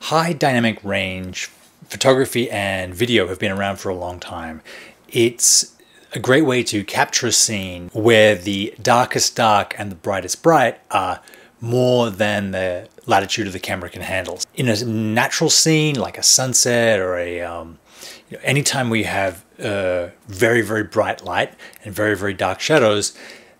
High dynamic range photography and video have been around for a long time. It's a great way to capture a scene where the darkest dark and the brightest bright are more than the latitude of the camera can handle. In a natural scene like a sunset or a um, you know, anytime we have uh, very very bright light and very very dark shadows,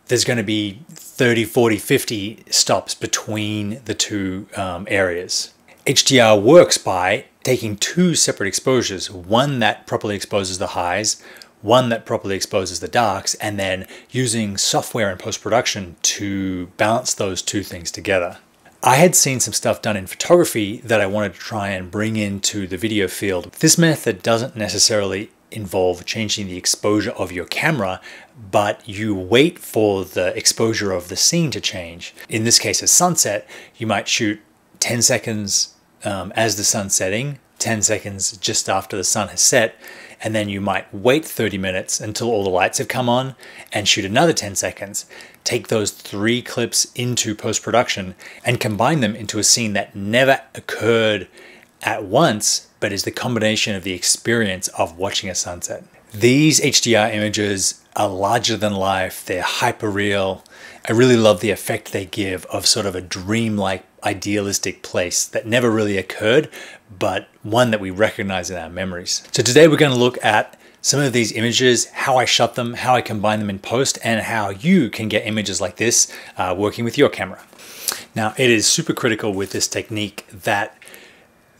there's going to be 30, 40, 50 stops between the two um, areas. HDR works by taking two separate exposures, one that properly exposes the highs, one that properly exposes the darks, and then using software in post-production to balance those two things together. I had seen some stuff done in photography that I wanted to try and bring into the video field. This method doesn't necessarily involve changing the exposure of your camera, but you wait for the exposure of the scene to change. In this case, a sunset, you might shoot 10 seconds um, as the sun's setting, 10 seconds just after the sun has set, and then you might wait 30 minutes until all the lights have come on and shoot another 10 seconds. Take those three clips into post production and combine them into a scene that never occurred at once, but is the combination of the experience of watching a sunset. These HDR images are larger than life, they're hyper real. I really love the effect they give of sort of a dreamlike, idealistic place that never really occurred, but one that we recognize in our memories. So today we're going to look at some of these images, how I shot them, how I combine them in post, and how you can get images like this uh, working with your camera. Now, it is super critical with this technique that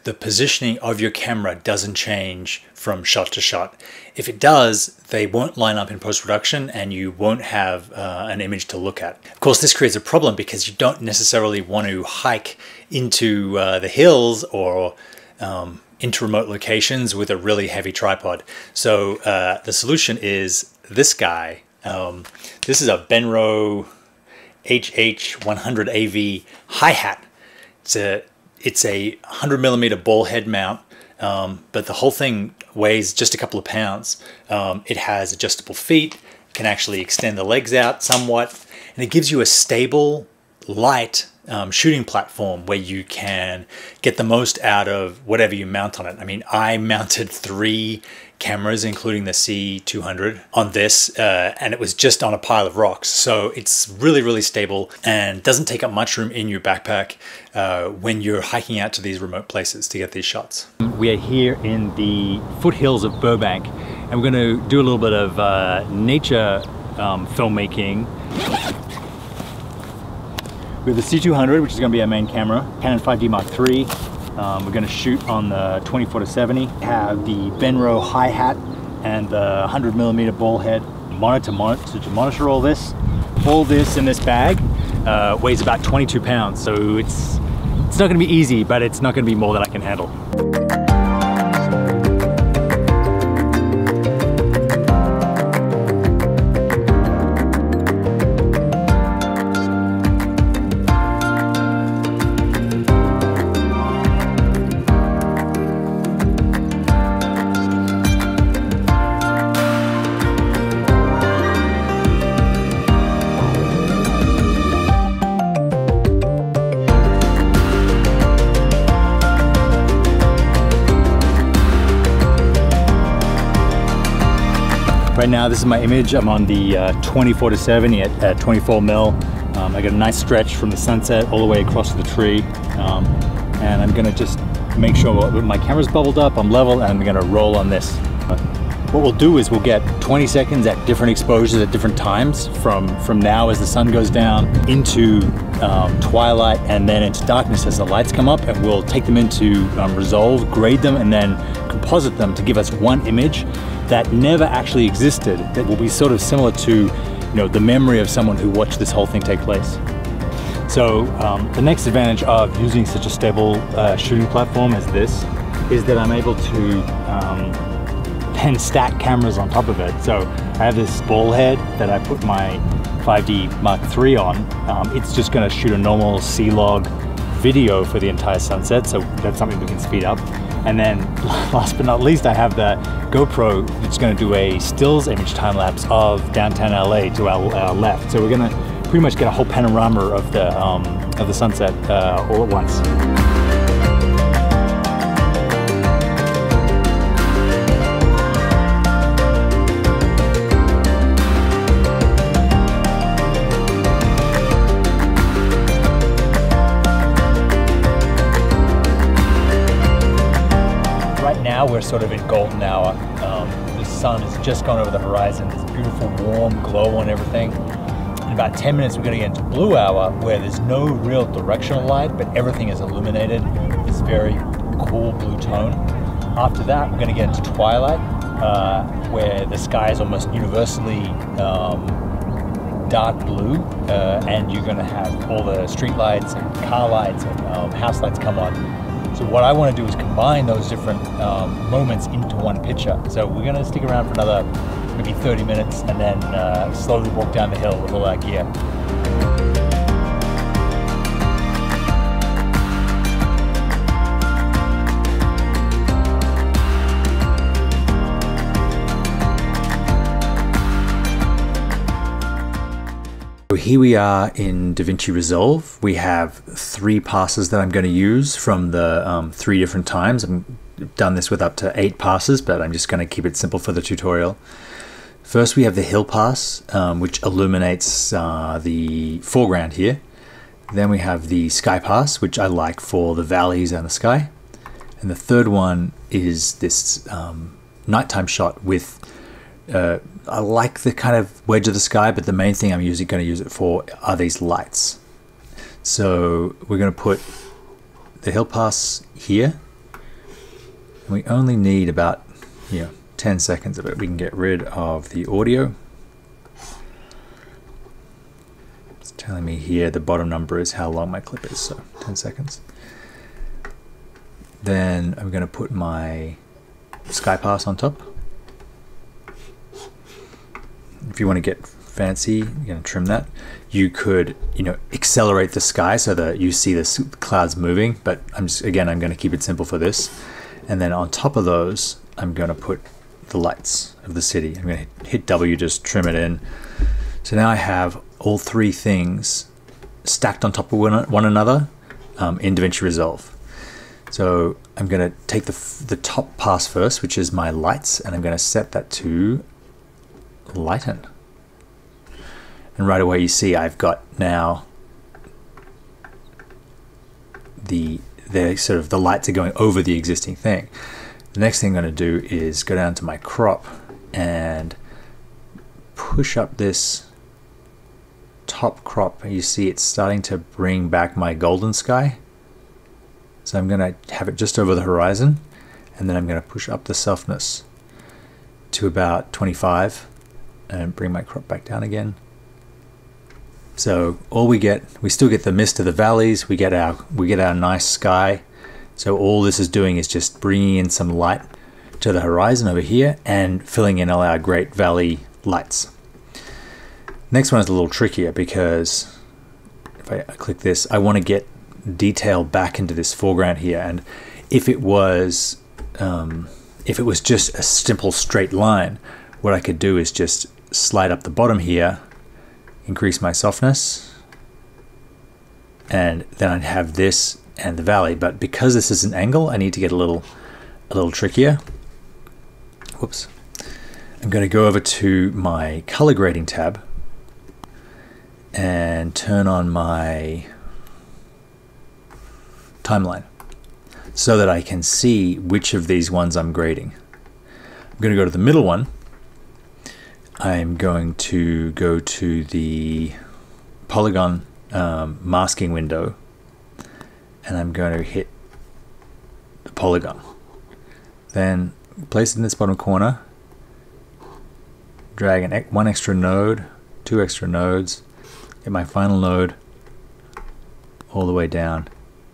the positioning of your camera doesn't change from shot to shot. If it does, they won't line up in post-production and you won't have uh, an image to look at. Of course, this creates a problem because you don't necessarily want to hike into uh, the hills or um, into remote locations with a really heavy tripod. So uh, the solution is this guy. Um, this is a Benro HH100AV hi-hat. It's a it's a 100 millimeter ball head mount, um, but the whole thing weighs just a couple of pounds. Um, it has adjustable feet, can actually extend the legs out somewhat, and it gives you a stable, light um, shooting platform where you can get the most out of whatever you mount on it. I mean, I mounted three cameras, including the C200 on this, uh, and it was just on a pile of rocks. So it's really, really stable and doesn't take up much room in your backpack uh, when you're hiking out to these remote places to get these shots. We are here in the foothills of Burbank, and we're going to do a little bit of uh, nature um, filmmaking. We have the C200, which is going to be our main camera, Canon 5D Mark III, um, we're going to shoot on the 24 to 70. Have the Benro hi-hat and the 100 millimeter ball head monitor to monitor, to monitor all this. All this in this bag uh, weighs about 22 pounds, so it's it's not going to be easy, but it's not going to be more than I can handle. Right now, this is my image. I'm on the uh, 24 to 70 at, at 24 mil. Um, I got a nice stretch from the sunset all the way across to the tree. Um, and I'm gonna just make sure my camera's bubbled up, I'm level, and I'm gonna roll on this. What we'll do is we'll get 20 seconds at different exposures at different times from, from now as the sun goes down into um, twilight and then into darkness as the lights come up and we'll take them into um, Resolve, grade them, and then composite them to give us one image that never actually existed that will be sort of similar to you know the memory of someone who watched this whole thing take place. So um, the next advantage of using such a stable uh, shooting platform as this is that I'm able to um, then stack cameras on top of it. So I have this ball head that I put my 5D Mark III on. Um, it's just going to shoot a normal C-Log video for the entire sunset, so that's something we can speed up. And then last but not least, I have the GoPro that's gonna do a stills image time lapse of downtown LA to our, our left. So we're gonna pretty much get a whole panorama of the, um, of the sunset uh, all at once. We're sort of in golden hour. Um, the sun has just gone over the horizon. There's a beautiful warm glow on everything. In about 10 minutes, we're going to get into blue hour where there's no real directional light, but everything is illuminated. This very cool blue tone. After that, we're going to get into twilight, uh, where the sky is almost universally um, dark blue, uh, and you're going to have all the street lights and car lights and um, house lights come on. So what I want to do is combine those different um, moments into one picture. So we're going to stick around for another maybe 30 minutes and then uh, slowly walk down the hill with all our gear. Here we are in DaVinci Resolve. We have three passes that I'm going to use from the um, three different times. I've done this with up to eight passes, but I'm just going to keep it simple for the tutorial. First, we have the hill pass, um, which illuminates uh, the foreground here. Then we have the sky pass, which I like for the valleys and the sky. And the third one is this um, nighttime shot with uh, I like the kind of wedge of the sky, but the main thing I'm usually going to use it for are these lights. So we're going to put the hill pass here. We only need about you know, 10 seconds of it. We can get rid of the audio. It's telling me here the bottom number is how long my clip is, so 10 seconds. Then I'm going to put my sky pass on top if you want to get fancy, going to trim that. You could, you know, accelerate the sky so that you see the clouds moving. But I'm just, again, I'm going to keep it simple for this. And then on top of those, I'm going to put the lights of the city. I'm going to hit W, just trim it in. So now I have all three things stacked on top of one, another um, in DaVinci Resolve. So I'm going to take the, the top pass first, which is my lights, and I'm going to set that to lighten. And right away you see I've got now the the sort of the lights are going over the existing thing. The next thing I'm going to do is go down to my crop and push up this top crop. You see it's starting to bring back my golden sky. So I'm going to have it just over the horizon and then I'm going to push up the softness to about 25 and bring my crop back down again. So all we get, we still get the mist of the valleys. We get our we get our nice sky. So all this is doing is just bringing in some light to the horizon over here and filling in all our great valley lights. Next one is a little trickier because if I click this, I want to get detail back into this foreground here. And if it was um, if it was just a simple straight line, what I could do is just slide up the bottom here, increase my softness, and then I'd have this and the valley. But because this is an angle, I need to get a little, a little trickier. Whoops. I'm going to go over to my color grading tab and turn on my timeline so that I can see which of these ones I'm grading. I'm going to go to the middle one I'm going to go to the polygon um, masking window and I'm going to hit the polygon. Then place it in this bottom corner, drag an, one extra node, two extra nodes, get my final node all the way down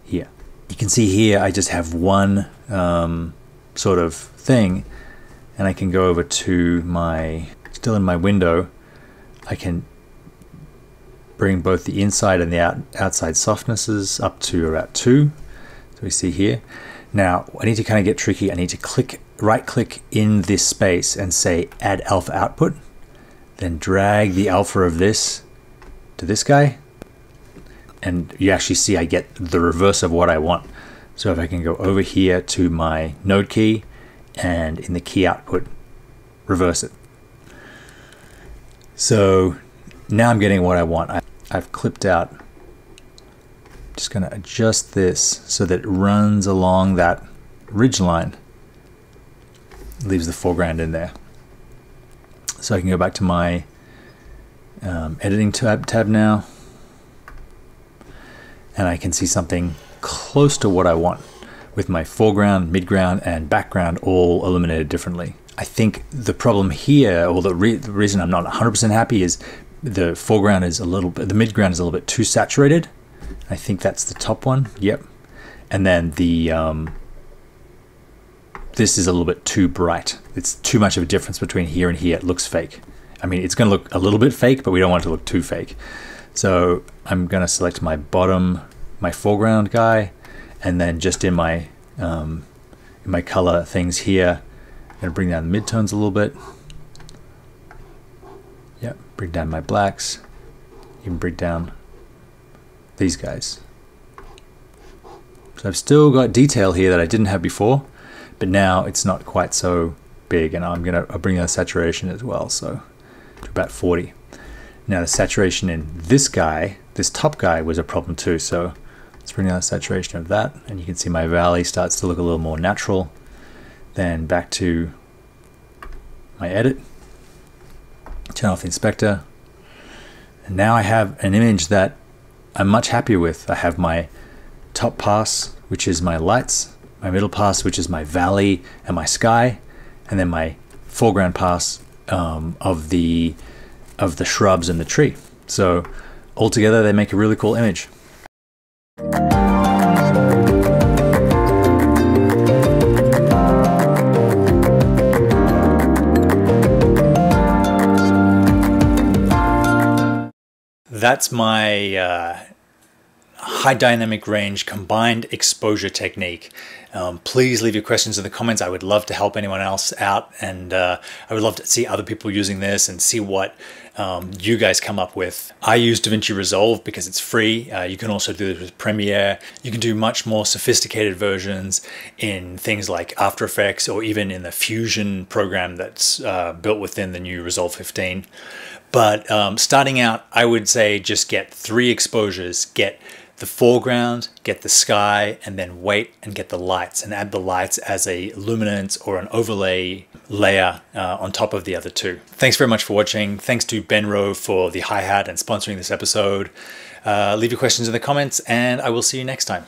here. You can see here I just have one um, sort of thing and I can go over to my still in my window, I can bring both the inside and the out, outside softnesses up to about 2. So we see here. Now, I need to kind of get tricky. I need to click, right click in this space and say add alpha output. Then drag the alpha of this to this guy. And you actually see I get the reverse of what I want. So if I can go over here to my node key and in the key output, reverse it. So now I'm getting what I want. I, I've clipped out. Just going to adjust this so that it runs along that ridge line leaves the foreground in there. So I can go back to my um, editing tab, tab now and I can see something close to what I want with my foreground, midground, and background all illuminated differently. I think the problem here, or the, re the reason I'm not 100% happy is the foreground is a little bit, the midground is a little bit too saturated. I think that's the top one. Yep. And then the, um, this is a little bit too bright. It's too much of a difference between here and here. It looks fake. I mean, it's going to look a little bit fake, but we don't want it to look too fake. So I'm going to select my bottom, my foreground guy, and then just in my um, in my color things here, To bring down the midtones a little bit. Yep, bring down my blacks, even bring down these guys. So I've still got detail here that I didn't have before, but now it's not quite so big, and I'm going to bring down saturation as well, so to about 40. Now the saturation in this guy, this top guy was a problem too. So let's bring down the saturation of that. And you can see my valley starts to look a little more natural. Then back to my edit, turn off the inspector. And now I have an image that I'm much happier with. I have my top pass, which is my lights, my middle pass, which is my valley and my sky, and then my foreground pass um, of the of the shrubs and the tree. So altogether, they make a really cool image. That's my uh, high dynamic range combined exposure technique. Um, please leave your questions in the comments. I would love to help anyone else out and uh, I would love to see other people using this and see what um, you guys come up with. I use DaVinci Resolve because it's free. Uh, you can also do this with Premiere. You can do much more sophisticated versions in things like After Effects or even in the Fusion program that's uh, built within the new Resolve 15. But um, starting out, I would say just get three exposures. Get the foreground, get the sky, and then wait and get the lights and add the lights as a luminance or an overlay layer uh, on top of the other two. Thanks very much for watching. Thanks to Ben Benro for the hi-hat and sponsoring this episode. Uh, leave your questions in the comments and I will see you next time.